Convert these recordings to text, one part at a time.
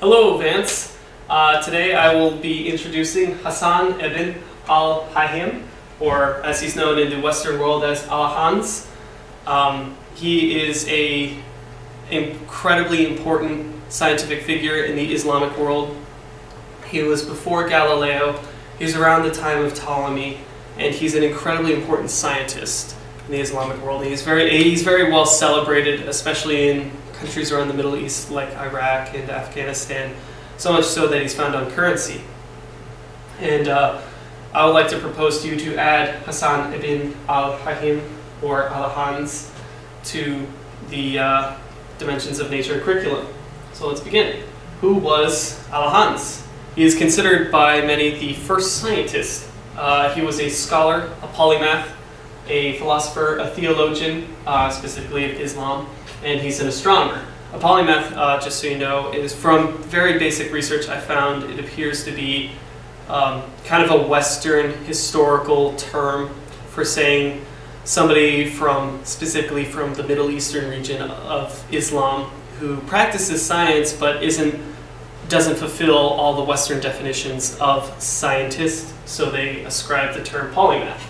Hello, Vance. Uh, today I will be introducing Hassan ibn al-Haytham, or as he's known in the Western world as Alhazen. Um, he is a incredibly important scientific figure in the Islamic world. He was before Galileo, he was around the time of Ptolemy, and he's an incredibly important scientist in the Islamic world. He's very, he's very well celebrated, especially in countries around the Middle East like Iraq and Afghanistan, so much so that he's found on currency. And uh, I would like to propose to you to add Hassan ibn al-Haytham, or Alhazen, to the uh, Dimensions of Nature curriculum. So let's begin. Who was Alhazen? He is considered by many the first scientist. Uh, he was a scholar, a polymath, a philosopher, a theologian, uh, specifically of Islam, and he's an astronomer. A polymath, uh, just so you know, is from very basic research I found, it appears to be um, kind of a Western historical term for saying somebody from, specifically from the Middle Eastern region of Islam, who practices science but isn't, doesn't fulfill all the Western definitions of scientist, so they ascribe the term polymath.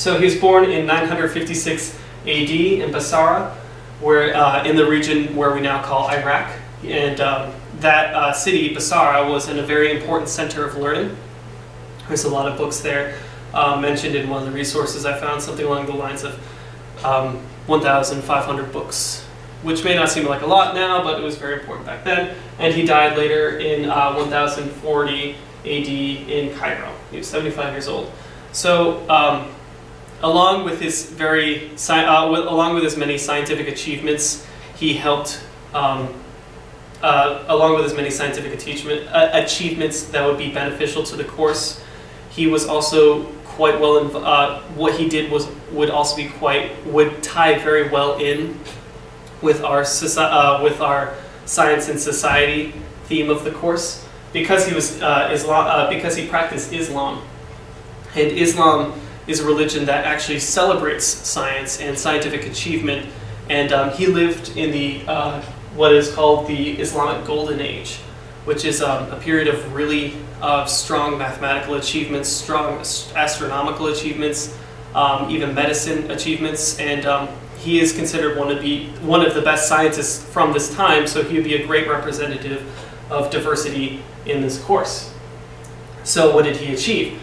So he was born in 956 AD in Basra, where uh, in the region where we now call Iraq. And um, that uh, city, Basra, was in a very important center of learning. There's a lot of books there uh, mentioned in one of the resources I found, something along the lines of um, 1,500 books, which may not seem like a lot now, but it was very important back then. And he died later in uh, 1040 AD in Cairo. He was 75 years old. So um, along with his very uh, along with his many scientific achievements, he helped. Um, uh, along with his many scientific achievement, uh, achievements that would be beneficial to the course, he was also quite well. Uh, what he did was would also be quite would tie very well in with our uh, with our science and society theme of the course because he was uh, Islam because he practiced Islam, and Islam is a religion that actually celebrates science and scientific achievement. And um, he lived in the uh, what is called the Islamic Golden Age, which is um, a period of really uh, strong mathematical achievements, strong astronomical achievements, um, even medicine achievements, and um, he is considered one of the one of the best scientists from this time. So he would be a great representative of diversity in this course. So what did he achieve?